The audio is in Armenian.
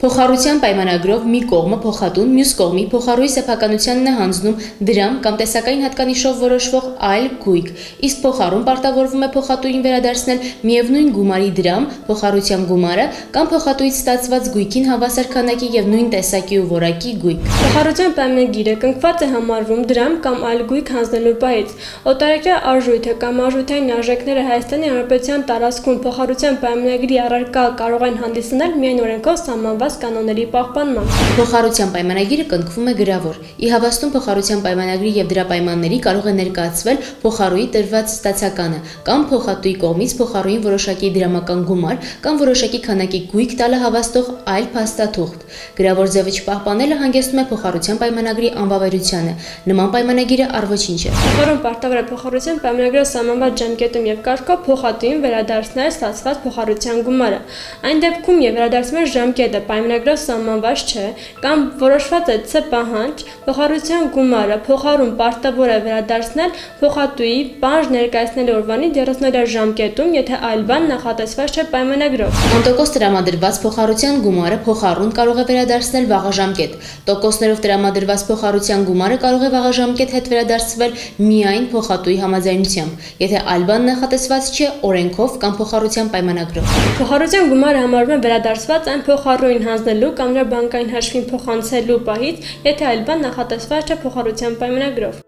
Փոխառության պայմանագրով մի կողմը փոխատուն, մյուս կողմի փոխառուի սեփականությանն է հանձնում դրամ կամ տեսակային հատկանիշով որոշվող այլ գույք, իսկ փոխառուն պարտավորվում է փոխատուին վերադարձնել միևնույն գումարի դրամ, փոխառության գումարը կամ փոխատուից ստացված գույքին հավասար քանակի եւ նույն տեսակի ու որակի գույք։ Փոխառության պայմանագիրը կնքված է համարվում դրամ կամ այլ գույք հանձնելու պահից։ Օտարերկրյա արժույթը կամ արժութային արժեքները Հայաստանի Հանրապետության տարածքում փոխառության պայմանագրի առարկա կարող են հանդիսանալ միայն օրենքով սահմանված կանոնների պահպանմամբ։ Փոխառության պայմանագիրը կնքվում է գրավոր։ Ի հավաստուն փոխառության պայմանագրի եւ դրա պայմանների կարող է ներկայացվել փոխառուի տրված ստացականը կամ փոխատուի կողմից փոխառուին որոշակի դրամական գումար կամ որոշակի քանակի գույք տալը հավաստող այլ փաստաթուղթ։ Գրավոր ձևը չպահպանելը հանգեցնում է փոխառության պայմանագրի անվավերությանը։ Նման պայմանագիրը առոչինչ է։ Փոխառուն պարտավոր է փոխառության պայմանագրով սահմանված ժամկետում եւ կարգով փոխատուին վերադարձնել ստացված փոխառության գումարը։ Այն դեպքում եւ վերադարձման ժամկետը պայմանագրով սահմանված չէ կամ որոշված է ց պահանջ, փոխառության գումարը փոխառուն պարտավոր է վերադարձնել փոխատուի պահանջ ներկայացնելու օրվանի 30-օրյա ժամկետում, եթե այլ բան նախատեսված չէ պայմանագրով։ Անտոկոս տրամադրված փոխառության գումարը փոխառուն կարող է վերադարձնել վաղաժամկետ։ Տոկոսներով տրամադրված փոխառության գումարը կարող է վաղաժամկետ հետ վերադարձվել միայն փոխատուի համաձայնությամբ, եթե այլ բան նախատեսված չէ օրենքով կամ փոխառության պայմանագրով։ Փոխառության գումարը համարվում է վերադարձված այն փոխառուին հանձնելու կամ նրա բանկային հաշվին փոխանցելու պահից, եթե այլ բան նախատեսված չէ փոխառության պայմանագրով։